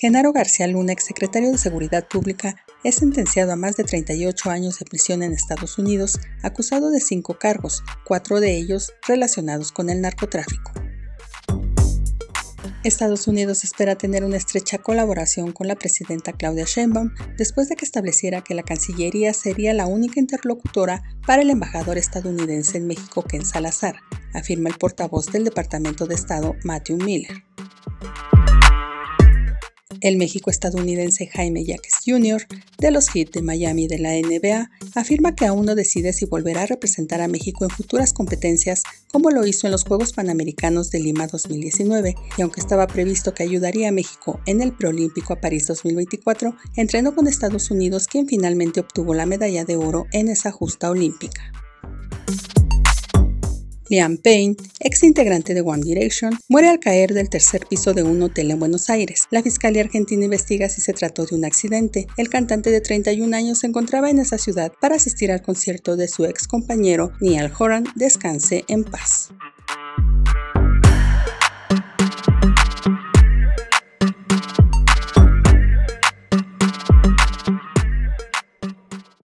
Genaro García Luna, exsecretario de Seguridad Pública, es sentenciado a más de 38 años de prisión en Estados Unidos, acusado de cinco cargos, cuatro de ellos relacionados con el narcotráfico. Estados Unidos espera tener una estrecha colaboración con la presidenta Claudia Sheinbaum después de que estableciera que la Cancillería sería la única interlocutora para el embajador estadounidense en México, Ken Salazar, afirma el portavoz del Departamento de Estado, Matthew Miller. El México estadounidense Jaime Jacques Jr., de los Heat de Miami de la NBA, afirma que aún no decide si volverá a representar a México en futuras competencias como lo hizo en los Juegos Panamericanos de Lima 2019, y aunque estaba previsto que ayudaría a México en el preolímpico a París 2024, entrenó con Estados Unidos quien finalmente obtuvo la medalla de oro en esa justa olímpica. Liam Payne, ex integrante de One Direction, muere al caer del tercer piso de un hotel en Buenos Aires. La Fiscalía Argentina investiga si se trató de un accidente. El cantante de 31 años se encontraba en esa ciudad para asistir al concierto de su ex compañero Niall Horan, Descanse en paz.